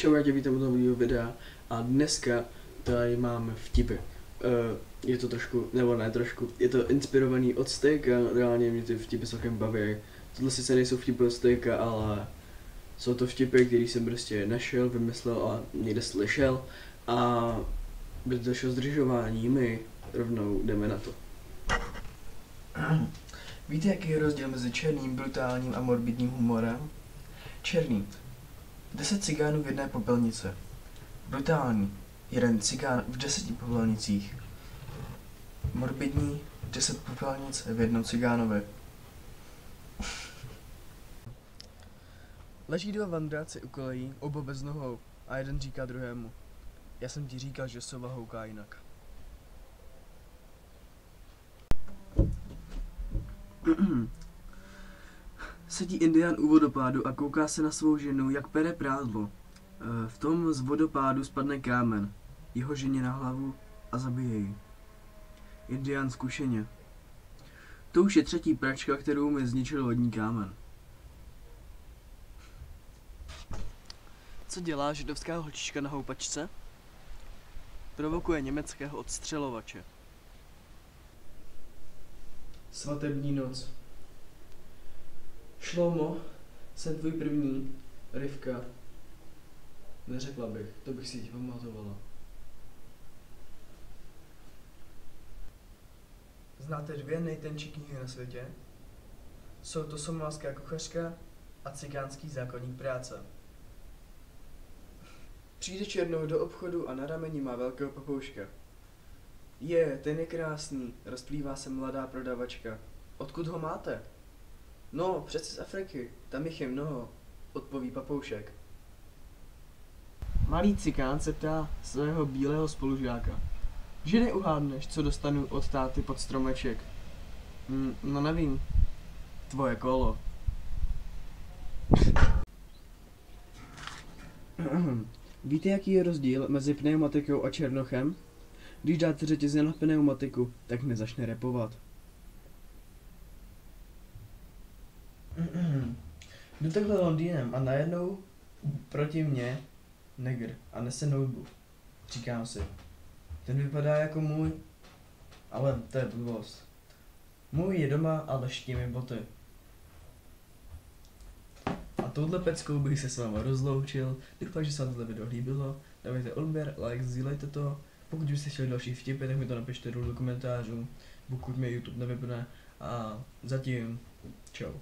Čau, já tě vítám u nového videa a dneska tady máme vtipy. Uh, je to trošku, nebo ne trošku, je to inspirovaný od Stejka, reálně mě ty vtipy celkem baví. Tohle sice nejsou vtipy od Stejka, ale jsou to vtipy, které jsem prostě našel, vymyslel a někde slyšel a bez dalšího zdržování my rovnou jdeme na to. Víte, jaký je rozdíl mezi černým, brutálním a morbidním humorem? Černý. Deset cigánů v jedné popelnice. Brutální. Jeden cigán v deseti popelnicích. Morbidní. Deset popelnic v jednom cigánovi. Leží dva vandráci u kolejí, oba bez nohou, a jeden říká druhému. Já jsem ti říkal, že sova houká jinak. Sedí indián u vodopádu a kouká se na svou ženu, jak pere prádlo. Eh, V tom z vodopádu spadne kámen, jeho ženě na hlavu a zabije ji. Indián zkušeně. To už je třetí pračka, kterou mi zničil vodní kámen. Co dělá židovská holčička na houpačce? Provokuje německého odstřelovače. Svatební noc. Šlomo, jsem tvůj první, Rivka. Neřekla bych, to bych si ti pamatovala. Znáte dvě nejtenčí knihy na světě? Jsou to somalská kuchařka a cikánský zákonník práce. Přijde černou do obchodu a na rameni má velkého papouška. Je, ten je krásný, rozplývá se mladá prodavačka. Odkud ho máte? No, přece z Afriky, tam jich je mnoho, odpoví papoušek. Malý cikán se ptá svého bílého spolužáka. Že neuhádneš, co dostanu od táty pod stromeček? Hm, no nevím. Tvoje kolo. Víte, jaký je rozdíl mezi pneumatikou a černochem? Když dáte řetězně na pneumatiku, tak nezačne repovat. Jdu takhle Londýnem a najednou proti mně negr a nese notebook. Říkám si, ten vypadá jako můj, ale to je blbost. Můj je doma a leští mi boty. A touhle peckou bych se s váma rozloučil. Doufám, že se vám tohle video líbilo. Dávejte odběr, like, sdílejte to. Pokud byste chtěli další vtipy, tak mi to napište do komentářů. Pokud mě YouTube nevypne. A zatím, čau.